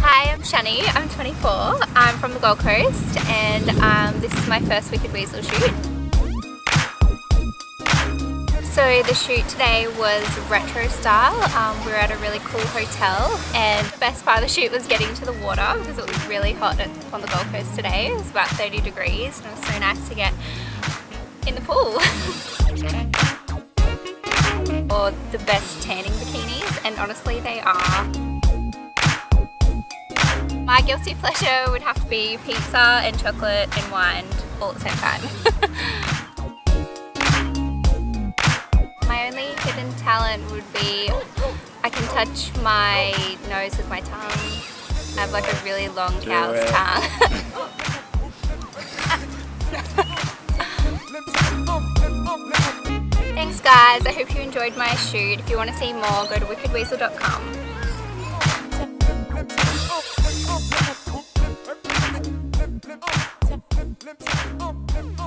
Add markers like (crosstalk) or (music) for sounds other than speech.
Hi, I'm Shany. I'm 24. I'm from the Gold Coast and um, this is my first Wicked Weasel shoot. So the shoot today was retro style. Um, we were at a really cool hotel and the best part of the shoot was getting to the water because it was really hot on the Gold Coast today. It was about 30 degrees and it was so nice to get in the pool. (laughs) the best tanning bikinis and honestly they are. My guilty pleasure would have to be pizza and chocolate and wine all at the same time. (laughs) My only hidden talent would be I can touch my nose with my tongue. I have like a really long cow's tongue. (laughs) (laughs) Thanks guys, I hope you enjoyed my shoot. If you want to see more, go to wickedweasel.com. Oh,